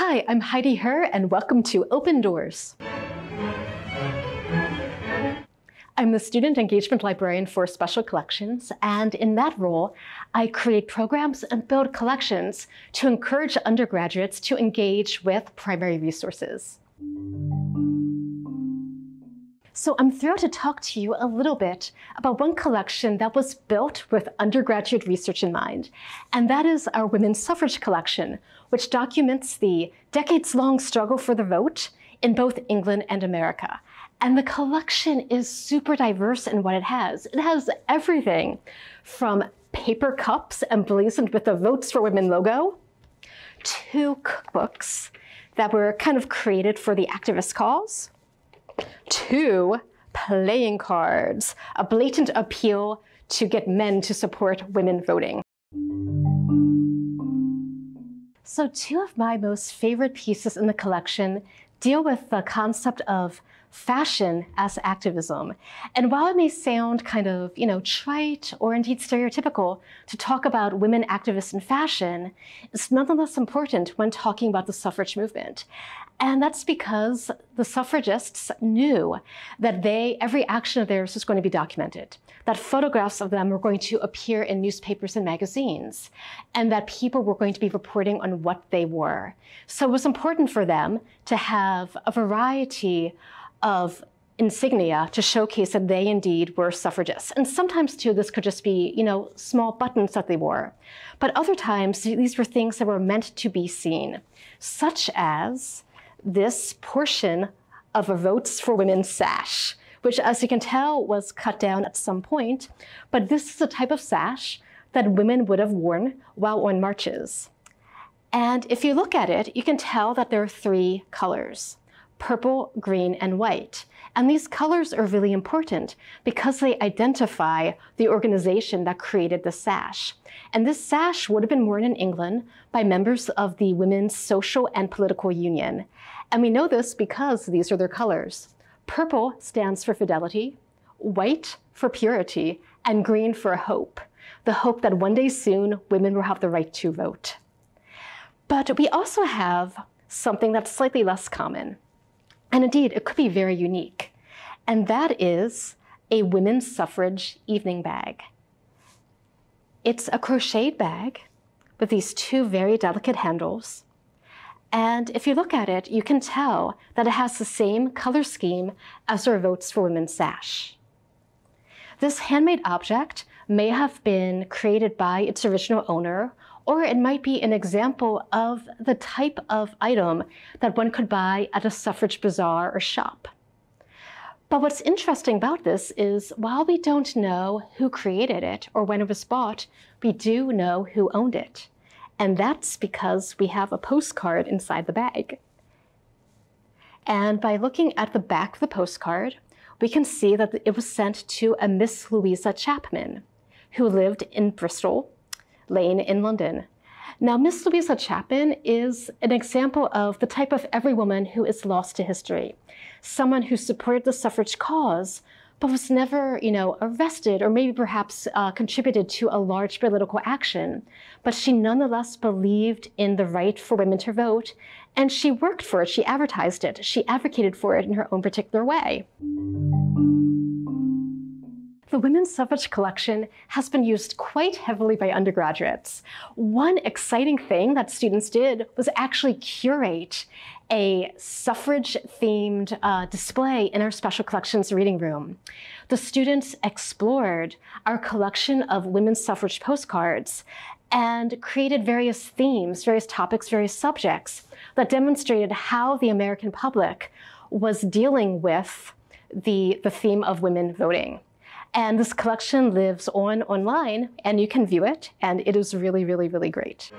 Hi, I'm Heidi Herr, and welcome to Open Doors. I'm the Student Engagement Librarian for Special Collections, and in that role, I create programs and build collections to encourage undergraduates to engage with primary resources. So I'm thrilled to talk to you a little bit about one collection that was built with undergraduate research in mind, and that is our Women's Suffrage Collection, which documents the decades-long struggle for the vote in both England and America. And the collection is super diverse in what it has. It has everything from paper cups emblazoned with the Votes for Women logo to cookbooks that were kind of created for the activist cause Two, playing cards, a blatant appeal to get men to support women voting. So two of my most favorite pieces in the collection deal with the concept of fashion as activism. And while it may sound kind of, you know, trite or indeed stereotypical to talk about women activists in fashion, it's nonetheless important when talking about the suffrage movement. And that's because the suffragists knew that they, every action of theirs was going to be documented, that photographs of them were going to appear in newspapers and magazines, and that people were going to be reporting on what they were. So it was important for them to have a variety of insignia to showcase that they indeed were suffragists. And sometimes too, this could just be, you know, small buttons that they wore. But other times, these were things that were meant to be seen, such as this portion of a Votes for Women sash, which as you can tell was cut down at some point, but this is a type of sash that women would have worn while on marches. And if you look at it, you can tell that there are three colors purple, green, and white. And these colors are really important because they identify the organization that created the sash. And this sash would have been worn in England by members of the Women's Social and Political Union. And we know this because these are their colors. Purple stands for fidelity, white for purity, and green for hope. The hope that one day soon women will have the right to vote. But we also have something that's slightly less common. And indeed, it could be very unique. And that is a women's suffrage evening bag. It's a crocheted bag with these two very delicate handles. And if you look at it, you can tell that it has the same color scheme as our Votes for Women sash. This handmade object may have been created by its original owner or it might be an example of the type of item that one could buy at a suffrage bazaar or shop. But what's interesting about this is while we don't know who created it or when it was bought, we do know who owned it. And that's because we have a postcard inside the bag. And by looking at the back of the postcard, we can see that it was sent to a Miss Louisa Chapman, who lived in Bristol Lane in London. Now, Miss Louisa Chapman is an example of the type of every woman who is lost to history. Someone who supported the suffrage cause, but was never, you know, arrested or maybe perhaps uh, contributed to a large political action. But she nonetheless believed in the right for women to vote, and she worked for it. She advertised it. She advocated for it in her own particular way. The Women's Suffrage Collection has been used quite heavily by undergraduates. One exciting thing that students did was actually curate a suffrage-themed uh, display in our Special Collections reading room. The students explored our collection of women's suffrage postcards and created various themes, various topics, various subjects that demonstrated how the American public was dealing with the, the theme of women voting. And this collection lives on online and you can view it and it is really, really, really great.